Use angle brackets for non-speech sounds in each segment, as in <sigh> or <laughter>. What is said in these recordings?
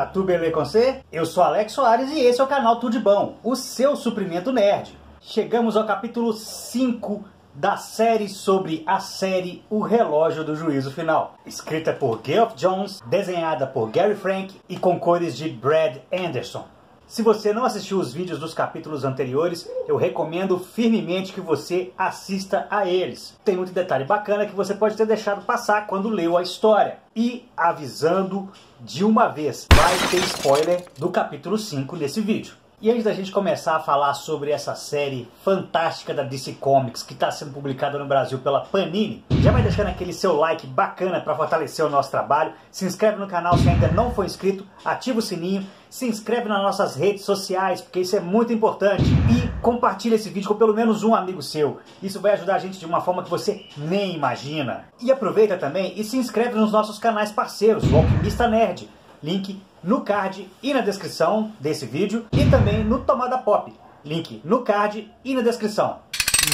Tá tudo beleza com você? Eu sou Alex Soares e esse é o canal Tudo de Bom, o seu suprimento nerd. Chegamos ao capítulo 5 da série sobre a série O Relógio do Juízo Final. Escrita por Geoff Jones, desenhada por Gary Frank e com cores de Brad Anderson. Se você não assistiu os vídeos dos capítulos anteriores, eu recomendo firmemente que você assista a eles. Tem muito detalhe bacana que você pode ter deixado passar quando leu a história. E avisando de uma vez, vai ter spoiler do capítulo 5 nesse vídeo. E antes da gente começar a falar sobre essa série fantástica da DC Comics que está sendo publicada no Brasil pela Panini, já vai deixando aquele seu like bacana para fortalecer o nosso trabalho, se inscreve no canal se ainda não for inscrito, ativa o sininho, se inscreve nas nossas redes sociais, porque isso é muito importante, e compartilha esse vídeo com pelo menos um amigo seu. Isso vai ajudar a gente de uma forma que você nem imagina. E aproveita também e se inscreve nos nossos canais parceiros, o Alquimista Nerd, link no card e na descrição desse vídeo e também no Tomada Pop, link no card e na descrição.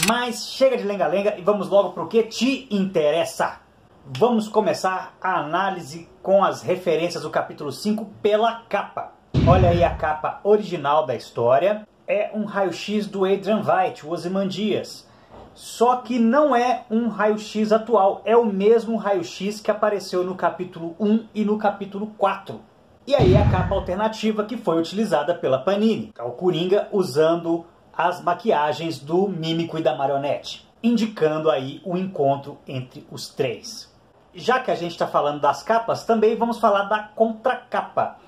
Mas chega de lenga-lenga e vamos logo para o que te interessa. Vamos começar a análise com as referências do capítulo 5 pela capa. Olha aí a capa original da história. É um raio-x do Adrian Veidt, o Ozymandias. Só que não é um raio-x atual, é o mesmo raio-x que apareceu no capítulo 1 e no capítulo 4. E aí a capa alternativa que foi utilizada pela Panini, é o Coringa usando as maquiagens do Mímico e da Marionete, indicando aí o encontro entre os três. Já que a gente está falando das capas, também vamos falar da contracapa.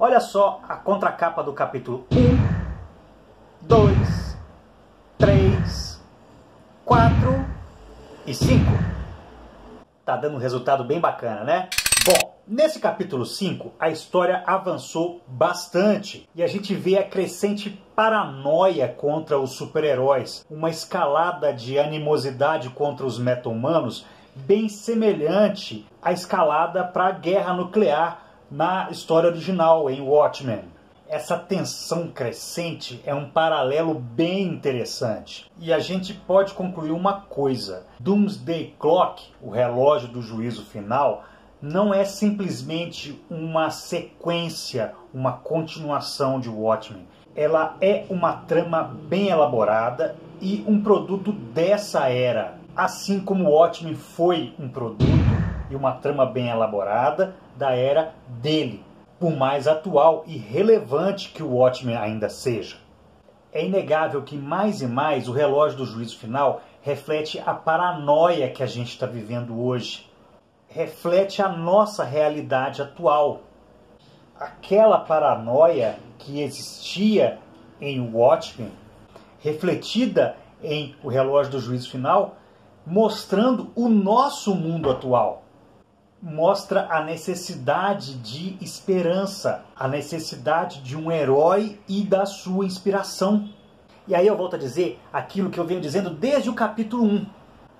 Olha só a contracapa do capítulo 1, 2, 3, 4 e 5. Tá dando um resultado bem bacana, né? Bom, nesse capítulo 5, a história avançou bastante e a gente vê a crescente paranoia contra os super-heróis, uma escalada de animosidade contra os meta-humanos bem semelhante à escalada para a guerra nuclear na história original em Watchmen essa tensão crescente é um paralelo bem interessante. E a gente pode concluir uma coisa: Doomsday Clock, o relógio do juízo final, não é simplesmente uma sequência, uma continuação de Watchmen. Ela é uma trama bem elaborada e um produto dessa era. Assim como Watchmen foi um produto e uma trama bem elaborada da era dele, por mais atual e relevante que o Watchmen ainda seja. É inegável que mais e mais o relógio do juízo final reflete a paranoia que a gente está vivendo hoje. Reflete a nossa realidade atual. Aquela paranoia que existia em Watchmen, refletida em o relógio do juízo final, mostrando o nosso mundo atual mostra a necessidade de esperança, a necessidade de um herói e da sua inspiração. E aí eu volto a dizer aquilo que eu venho dizendo desde o capítulo 1.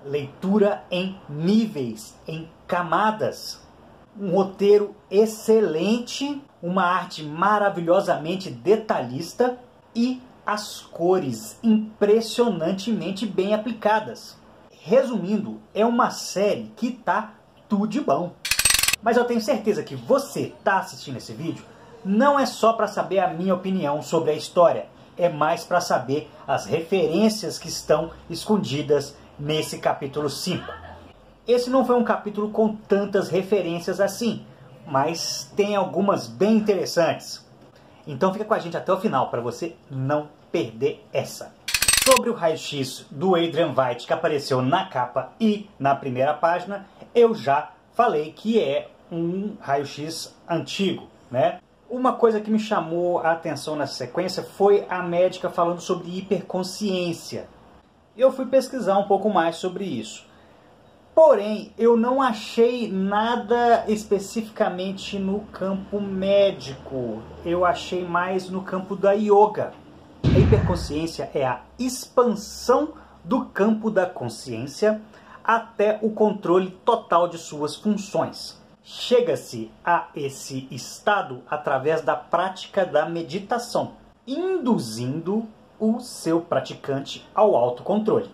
Leitura em níveis, em camadas. Um roteiro excelente, uma arte maravilhosamente detalhista e as cores impressionantemente bem aplicadas. Resumindo, é uma série que está tudo de bom. Mas eu tenho certeza que você está assistindo esse vídeo não é só para saber a minha opinião sobre a história, é mais para saber as referências que estão escondidas nesse capítulo 5. Esse não foi um capítulo com tantas referências assim, mas tem algumas bem interessantes. Então fica com a gente até o final para você não perder essa. Sobre o raio-x do Adrian White que apareceu na capa e na primeira página, eu já falei que é um raio-x antigo, né? Uma coisa que me chamou a atenção nessa sequência foi a médica falando sobre hiperconsciência. Eu fui pesquisar um pouco mais sobre isso. Porém, eu não achei nada especificamente no campo médico. Eu achei mais no campo da yoga. A hiperconsciência é a expansão do campo da consciência até o controle total de suas funções. Chega-se a esse estado através da prática da meditação. induzindo o seu praticante ao autocontrole.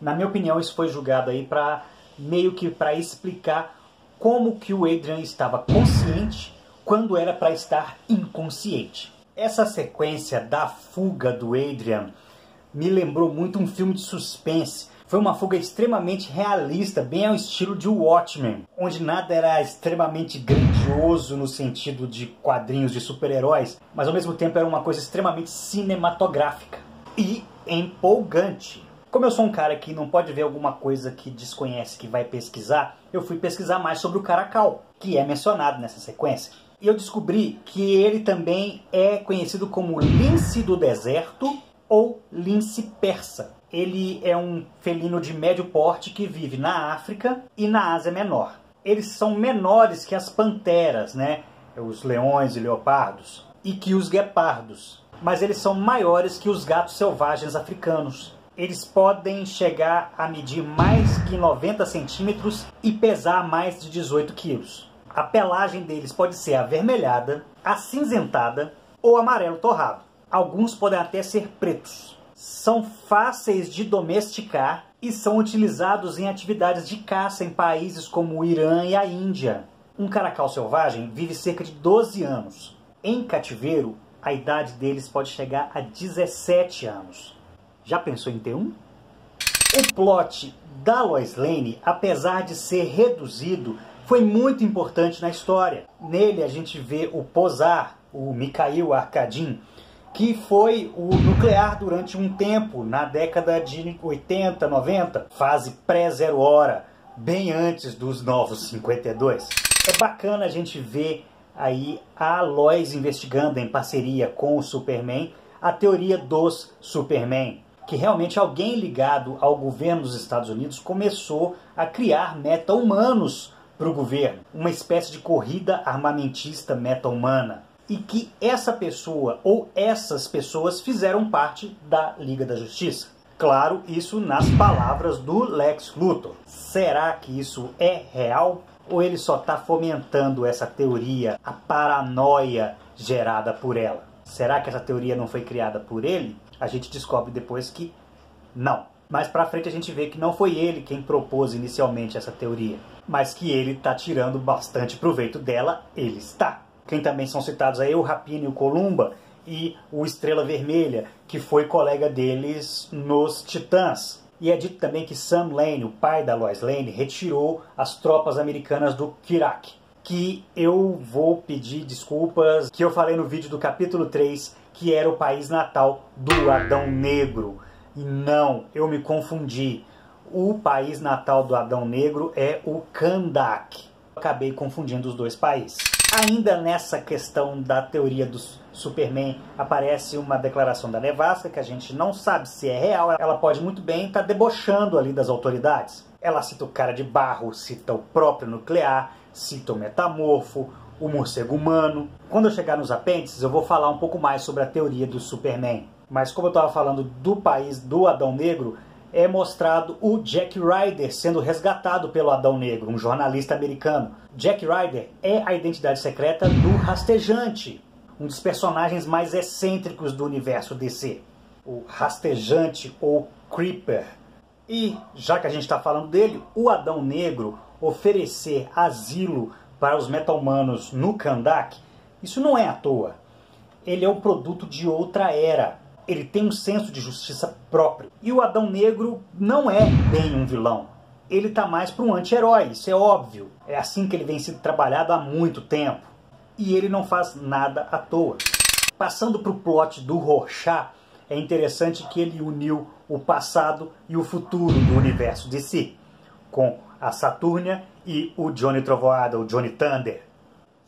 Na minha opinião, isso foi julgado aí para meio que para explicar como que o Adrian estava consciente quando era para estar inconsciente. Essa sequência da fuga do Adrian me lembrou muito um filme de suspense. Foi uma fuga extremamente realista, bem ao estilo de Watchmen, onde nada era extremamente grandioso no sentido de quadrinhos de super-heróis, mas ao mesmo tempo era uma coisa extremamente cinematográfica e empolgante. Como eu sou um cara que não pode ver alguma coisa que desconhece, que vai pesquisar, eu fui pesquisar mais sobre o Caracal, que é mencionado nessa sequência. E eu descobri que ele também é conhecido como lince do deserto ou lince persa. Ele é um felino de médio porte que vive na África e na Ásia Menor. Eles são menores que as panteras, né? Os leões e leopardos, e que os guepardos. Mas eles são maiores que os gatos selvagens africanos. Eles podem chegar a medir mais que 90 centímetros e pesar mais de 18 quilos. A pelagem deles pode ser avermelhada, acinzentada ou amarelo torrado. Alguns podem até ser pretos. São fáceis de domesticar e são utilizados em atividades de caça em países como o Irã e a Índia. Um caracal selvagem vive cerca de 12 anos. Em cativeiro, a idade deles pode chegar a 17 anos. Já pensou em ter um? O plot da Lois Lane, apesar de ser reduzido, foi muito importante na história. Nele a gente vê o Posar, o Mikhail Arkadin, que foi o nuclear durante um tempo, na década de 80, 90, fase pré-zero hora, bem antes dos novos 52. É bacana a gente ver aí a Lois investigando em parceria com o Superman a teoria dos Superman, que realmente alguém ligado ao governo dos Estados Unidos começou a criar meta-humanos para o governo, uma espécie de corrida armamentista meta-humana e que essa pessoa ou essas pessoas fizeram parte da Liga da Justiça. Claro, isso nas palavras do Lex Luthor. Será que isso é real? Ou ele só está fomentando essa teoria, a paranoia gerada por ela? Será que essa teoria não foi criada por ele? A gente descobre depois que não. Mais para frente a gente vê que não foi ele quem propôs inicialmente essa teoria, mas que ele está tirando bastante proveito dela, ele está. Quem também são citados aí o Rapini e o Columba e o Estrela Vermelha, que foi colega deles nos Titãs. E é dito também que Sam Lane, o pai da Lois Lane, retirou as tropas americanas do Kirak. Que eu vou pedir desculpas, que eu falei no vídeo do capítulo 3, que era o país natal do Adão Negro. E não, eu me confundi. O país natal do Adão Negro é o Kandak. Acabei confundindo os dois países. Ainda nessa questão da teoria do Superman, aparece uma declaração da Nevasca que a gente não sabe se é real. Ela pode muito bem estar tá debochando ali das autoridades. Ela cita o cara de barro, cita o próprio nuclear, cita o metamorfo, o morcego humano. Quando eu chegar nos apêndices, eu vou falar um pouco mais sobre a teoria do Superman. Mas como eu estava falando do país do Adão Negro, é mostrado o Jack Ryder sendo resgatado pelo Adão Negro, um jornalista americano. Jack Ryder é a identidade secreta do Rastejante, um dos personagens mais excêntricos do universo DC. O Rastejante ou Creeper. E, já que a gente está falando dele, o Adão Negro oferecer asilo para os meta-humanos no Kandak, isso não é à toa. Ele é o produto de outra era, ele tem um senso de justiça próprio. E o Adão Negro não é bem um vilão. Ele tá mais para um anti-herói, isso é óbvio. É assim que ele vem sendo trabalhado há muito tempo. E ele não faz nada à toa. Passando para o plot do Rorschach, é interessante que ele uniu o passado e o futuro do universo de si, com a Saturnia e o Johnny Trovoada, o Johnny Thunder.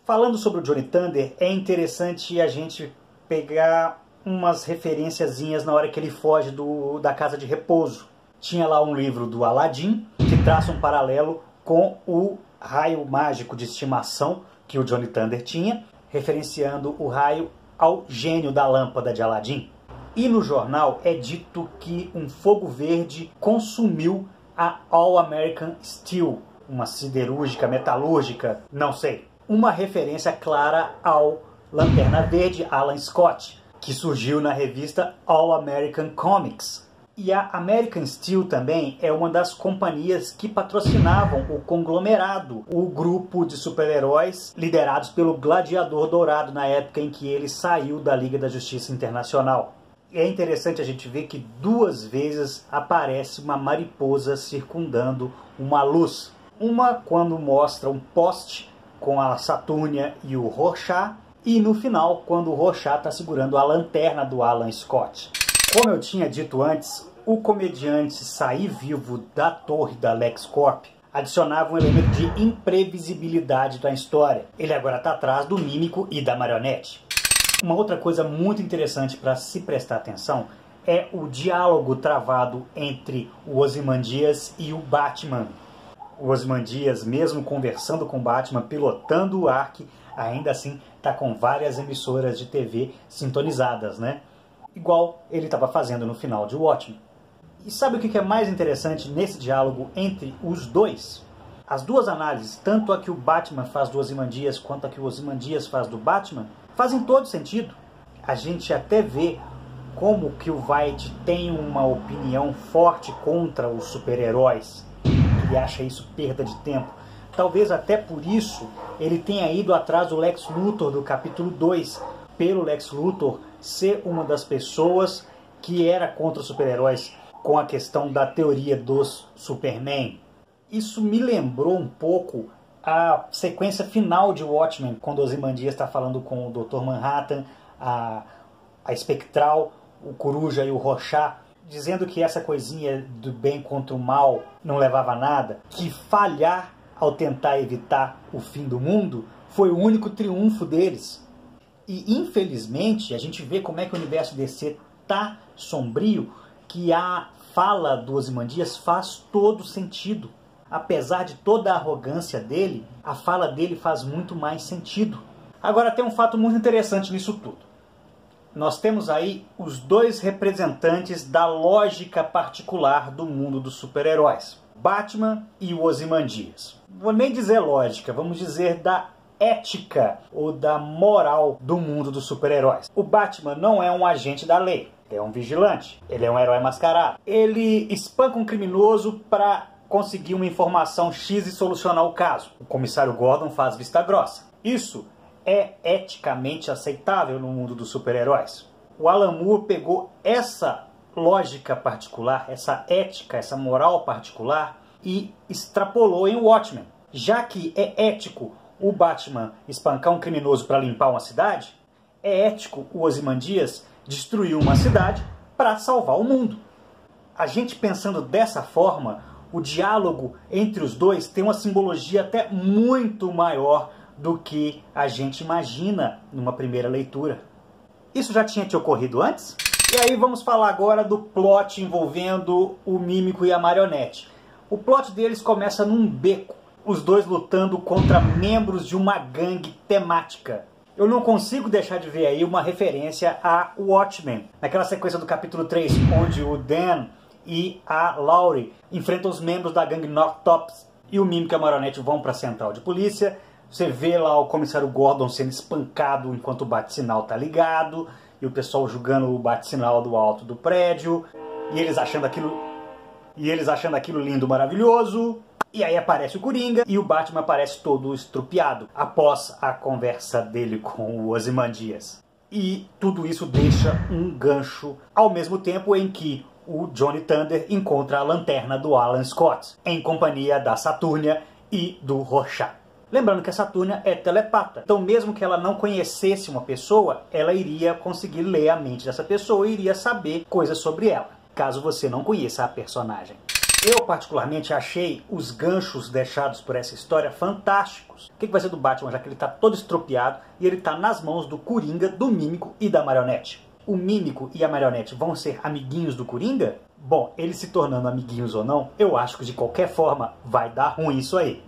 Falando sobre o Johnny Thunder, é interessante a gente pegar umas referenciazinhas na hora que ele foge do, da casa de repouso. Tinha lá um livro do Aladdin que traça um paralelo com o raio mágico de estimação que o Johnny Thunder tinha, referenciando o raio ao gênio da lâmpada de Aladdin. E no jornal é dito que um fogo verde consumiu a All American Steel, uma siderúrgica metalúrgica, não sei. Uma referência clara ao Lanterna Verde Alan Scott, que surgiu na revista All American Comics. E a American Steel também é uma das companhias que patrocinavam o conglomerado, o grupo de super-heróis liderados pelo Gladiador Dourado na época em que ele saiu da Liga da Justiça Internacional. É interessante a gente ver que duas vezes aparece uma mariposa circundando uma luz. Uma quando mostra um poste com a Saturnia e o Rorschach, e no final quando o Rorschach está segurando a lanterna do Alan Scott. Como eu tinha dito antes, o comediante sair vivo da torre da LexCorp adicionava um elemento de imprevisibilidade da história. Ele agora está atrás do mímico e da marionete. Uma outra coisa muito interessante para se prestar atenção é o diálogo travado entre o Ozymandias e o Batman. O Ozymandias, mesmo conversando com o Batman, pilotando o Ark, ainda assim está com várias emissoras de TV sintonizadas, né? Igual ele estava fazendo no final de Watchmen. E sabe o que é mais interessante nesse diálogo entre os dois? As duas análises, tanto a que o Batman faz do Ozymandias quanto a que o Ozymandias faz do Batman, fazem todo sentido. A gente até vê como que o White tem uma opinião forte contra os super-heróis. Ele acha isso perda de tempo. Talvez até por isso ele tenha ido atrás do Lex Luthor do capítulo 2, pelo Lex Luthor ser uma das pessoas que era contra os super-heróis com a questão da teoria dos Superman. Isso me lembrou um pouco a sequência final de Watchmen, quando Ozymandias está falando com o Dr. Manhattan, a, a Espectral, o Coruja e o Rorschach, dizendo que essa coisinha do bem contra o mal não levava a nada, que falhar ao tentar evitar o fim do mundo foi o único triunfo deles. E infelizmente a gente vê como é que o universo DC tá sombrio, que a fala do Ozymandias faz todo sentido apesar de toda a arrogância dele, a fala dele faz muito mais sentido. Agora tem um fato muito interessante nisso tudo. Nós temos aí os dois representantes da lógica particular do mundo dos super-heróis. Batman e o Ozymandias. Vou nem dizer lógica, vamos dizer da ética ou da moral do mundo dos super-heróis. O Batman não é um agente da lei, ele é um vigilante, ele é um herói mascarado. Ele espanca um criminoso para conseguir uma informação X e solucionar o caso. O comissário Gordon faz vista grossa. Isso é eticamente aceitável no mundo dos super-heróis. O Alan Moore pegou essa lógica particular, essa ética, essa moral particular e extrapolou em Watchmen. Já que é ético o Batman espancar um criminoso para limpar uma cidade, é ético o Ozymandias destruir uma cidade para salvar o mundo. A gente pensando dessa forma, o diálogo entre os dois tem uma simbologia até muito maior do que a gente imagina numa primeira leitura. Isso já tinha te ocorrido antes? E aí vamos falar agora do plot envolvendo o mímico e a marionete. O plot deles começa num beco, os dois lutando contra membros de uma gangue temática. Eu não consigo deixar de ver aí uma referência a Watchmen, naquela sequência do capítulo 3, onde o Dan e a Laurie enfrentam os membros da gangue North Tops e o Mímico e a Marionete vão para a central de polícia. Você vê lá o comissário Gordon sendo espancado enquanto o bate-sinal tá ligado e o pessoal julgando o bate-sinal do alto do prédio e eles achando aquilo e eles achando aquilo lindo, maravilhoso. E aí aparece o Coringa e o Batman aparece todo estrupiado após a conversa dele com o Ozymandias. E tudo isso deixa um gancho ao mesmo tempo em que o Johnny Thunder encontra a lanterna do Alan Scott, em companhia da Saturnia e do Rorschach. Lembrando que a Saturnia é telepata, então mesmo que ela não conhecesse uma pessoa, ela iria conseguir ler a mente dessa pessoa e iria saber coisas sobre ela, caso você não conheça a personagem. Eu, particularmente, achei os ganchos deixados por essa história fantásticos. O que vai ser do Batman, já que ele está todo estropiado e ele está nas mãos do Coringa, do Mímico e da Marionete? O Mímico e a Marionete vão ser amiguinhos do Coringa? Bom, eles se tornando amiguinhos ou não, eu acho que de qualquer forma vai dar ruim isso aí.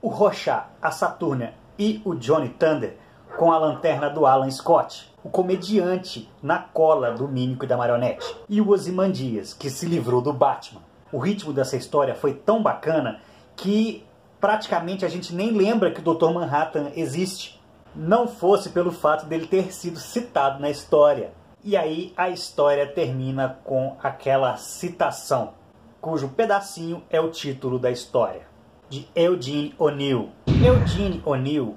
O Rorschach, a Saturnia e o Johnny Thunder com a lanterna do Alan Scott, o comediante na cola do Mímico e da Marionete, e o Ozymandias, que se livrou do Batman. O ritmo dessa história foi tão bacana que praticamente a gente nem lembra que o Dr. Manhattan existe. Não fosse pelo fato dele ter sido citado na história E aí a história termina com aquela citação, cujo pedacinho é o título da história, de Eugene O'Neill. Eugene O'Neill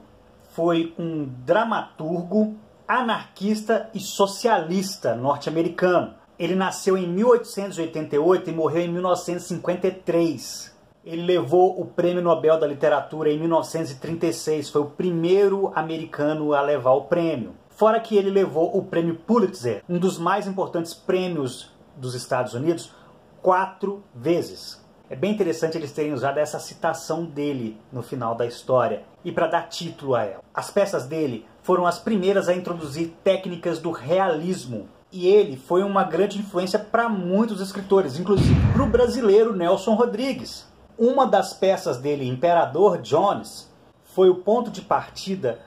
foi um dramaturgo, anarquista e socialista norte-americano. Ele nasceu em 1888 e morreu em 1953. Ele levou o Prêmio Nobel da Literatura em 1936, foi o primeiro americano a levar o prêmio. Fora que ele levou o Prêmio Pulitzer, um dos mais importantes prêmios dos Estados Unidos, quatro vezes. É bem interessante eles terem usado essa citação dele no final da história e para dar título a ela. As peças dele foram as primeiras a introduzir técnicas do realismo e ele foi uma grande influência para muitos escritores, inclusive para o brasileiro Nelson Rodrigues. Uma das peças dele, Imperador Jones, foi o ponto de partida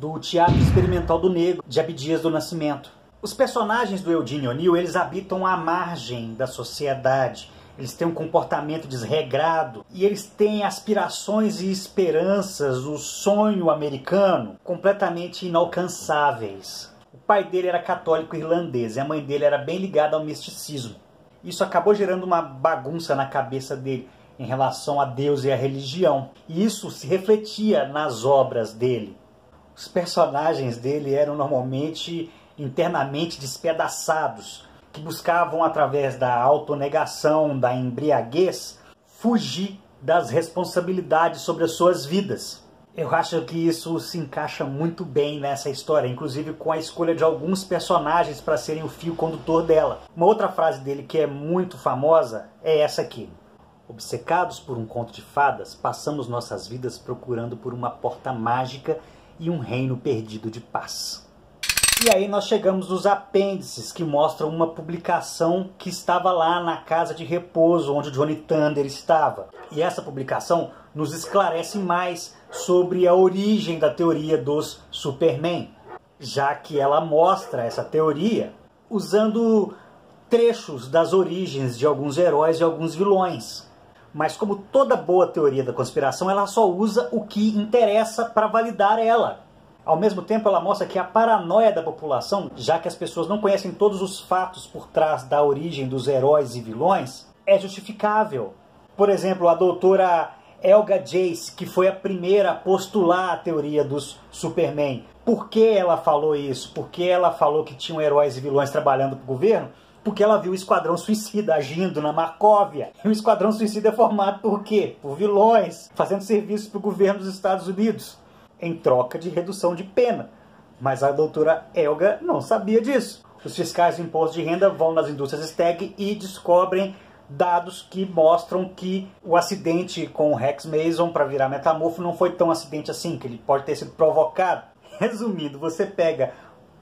do Teatro Experimental do Negro de Abdias do Nascimento. Os personagens do Eugene O'Neill, eles habitam à margem da sociedade eles têm um comportamento desregrado e eles têm aspirações e esperanças, o sonho americano, completamente inalcançáveis. O pai dele era católico irlandês e a mãe dele era bem ligada ao misticismo. Isso acabou gerando uma bagunça na cabeça dele em relação a Deus e a religião. E isso se refletia nas obras dele. Os personagens dele eram normalmente internamente despedaçados, que buscavam, através da autonegação, da embriaguez, fugir das responsabilidades sobre as suas vidas. Eu acho que isso se encaixa muito bem nessa história, inclusive com a escolha de alguns personagens para serem o fio condutor dela. Uma outra frase dele que é muito famosa é essa aqui: Obcecados por um conto de fadas, passamos nossas vidas procurando por uma porta mágica e um reino perdido de paz. E aí nós chegamos nos apêndices que mostram uma publicação que estava lá na casa de repouso onde Johnny Thunder estava. E essa publicação nos esclarece mais sobre a origem da teoria dos Superman, já que ela mostra essa teoria usando trechos das origens de alguns heróis e alguns vilões. Mas como toda boa teoria da conspiração, ela só usa o que interessa para validar ela. Ao mesmo tempo, ela mostra que a paranoia da população, já que as pessoas não conhecem todos os fatos por trás da origem dos heróis e vilões, é justificável. Por exemplo, a doutora Elga Jace, que foi a primeira a postular a teoria dos Superman. Por que ela falou isso? Por que ela falou que tinham heróis e vilões trabalhando para o governo? Porque ela viu o Esquadrão Suicida agindo na Marcóvia. E o Esquadrão Suicida é formado por quê? Por vilões, fazendo serviço para o governo dos Estados Unidos em troca de redução de pena. Mas a doutora Elga não sabia disso. Os fiscais de imposto de renda vão nas indústrias Steg e descobrem dados que mostram que o acidente com o Rex Mason para virar metamorfo não foi tão acidente assim, que ele pode ter sido provocado. <laughs> Resumindo, você pega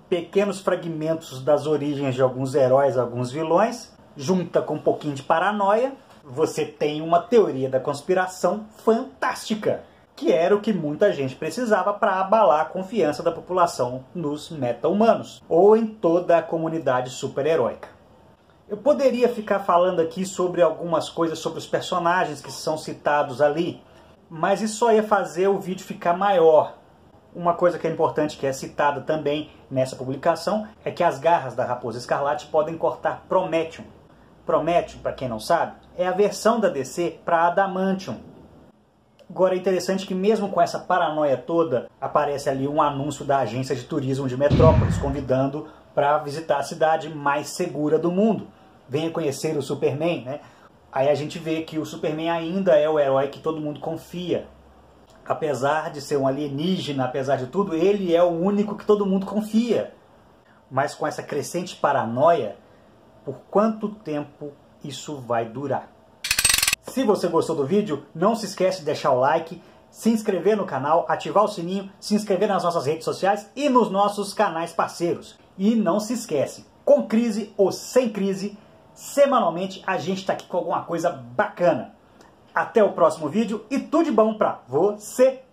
pequenos fragmentos das origens de alguns heróis, alguns vilões, junta com um pouquinho de paranoia, você tem uma teoria da conspiração fantástica que era o que muita gente precisava para abalar a confiança da população nos meta-humanos, ou em toda a comunidade super-heróica. Eu poderia ficar falando aqui sobre algumas coisas sobre os personagens que são citados ali, mas isso só ia fazer o vídeo ficar maior. Uma coisa que é importante, que é citada também nessa publicação, é que as garras da Raposa Escarlate podem cortar Prometheum. Prometheum, para quem não sabe, é a versão da DC para Adamantium, Agora é interessante que mesmo com essa paranoia toda, aparece ali um anúncio da agência de turismo de Metrópolis convidando para visitar a cidade mais segura do mundo. Venha conhecer o Superman, né? Aí a gente vê que o Superman ainda é o herói que todo mundo confia. Apesar de ser um alienígena, apesar de tudo, ele é o único que todo mundo confia. Mas com essa crescente paranoia, por quanto tempo isso vai durar? Se você gostou do vídeo, não se esquece de deixar o like, se inscrever no canal, ativar o sininho, se inscrever nas nossas redes sociais e nos nossos canais parceiros. E não se esquece, com crise ou sem crise, semanalmente a gente está aqui com alguma coisa bacana. Até o próximo vídeo e tudo de bom para você!